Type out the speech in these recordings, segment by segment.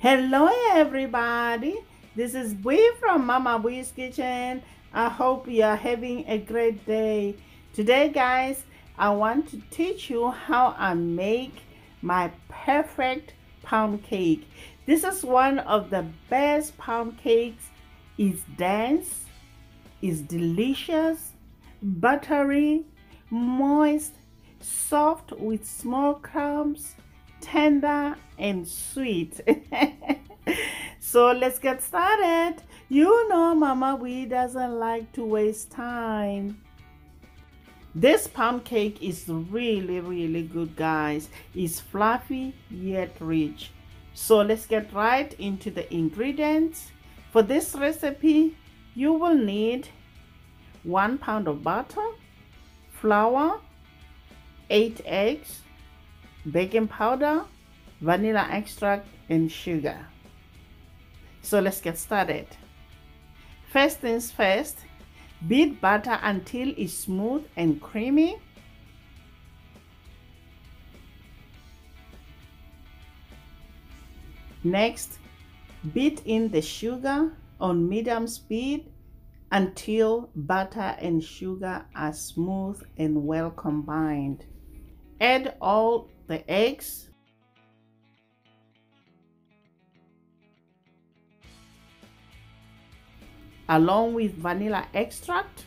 Hello everybody, this is Boi from Mama Boi's Kitchen. I hope you are having a great day. Today guys, I want to teach you how I make my perfect pound cake. This is one of the best pound cakes. It's dense, it's delicious, buttery, moist, soft with small crumbs, tender and sweet. so let's get started. You know Mama Boi doesn't like to waste time. This pound cake is really really good guys. It's fluffy yet rich. So let's get right into the ingredients. For this recipe, you will need one pound of butter, flour, eight eggs, baking powder, vanilla extract, and sugar. So let's get started. First things first, beat butter until it's smooth and creamy. Next, beat in the sugar on medium speed until butter and sugar are smooth and well combined. Add all the eggs. Along with vanilla extract.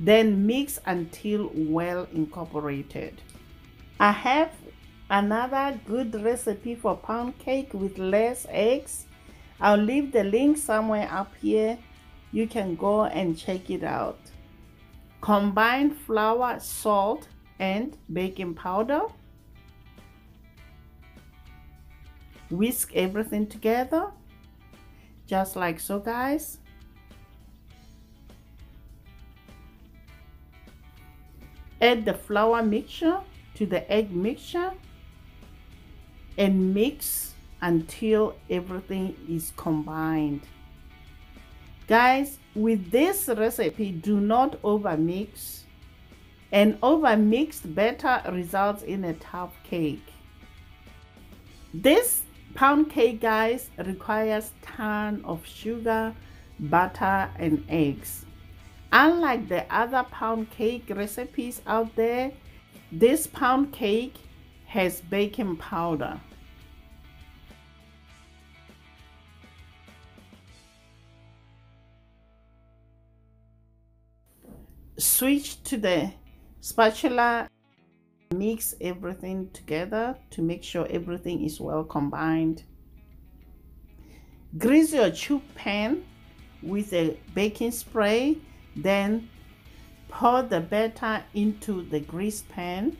Then mix until well incorporated. I have another good recipe for pound cake with less eggs. I'll leave the link somewhere up here. You can go and check it out. Combine flour salt and baking powder. Whisk everything together, just like so guys. Add the flour mixture to the egg mixture and mix until everything is combined. Guys, with this recipe, do not over mix an overmixed batter results in a tough cake. This pound cake, guys, requires ton of sugar, butter, and eggs. Unlike the other pound cake recipes out there, this pound cake has baking powder. Switch to the spatula mix everything together to make sure everything is well combined. Grease your tube pan with a baking spray then pour the batter into the grease pan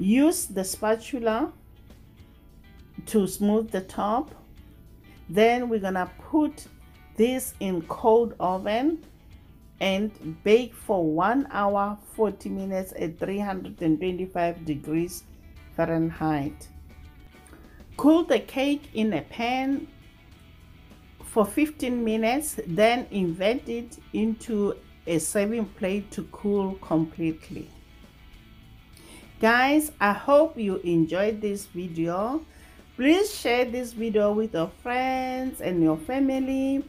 Use the spatula to smooth the top. Then we're gonna put this in cold oven and bake for one hour 40 minutes at 325 degrees Fahrenheit. Cool the cake in a pan for 15 minutes then invert it into a serving plate to cool completely guys i hope you enjoyed this video. Please share this video with your friends and your family.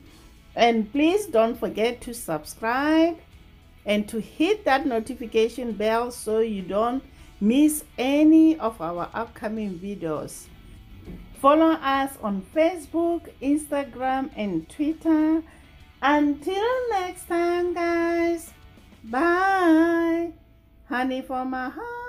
And please don't forget to subscribe and to hit that notification bell so you don't miss any of our upcoming videos. Follow us on facebook instagram and twitter. Until next time guys. Bye. Honey for my heart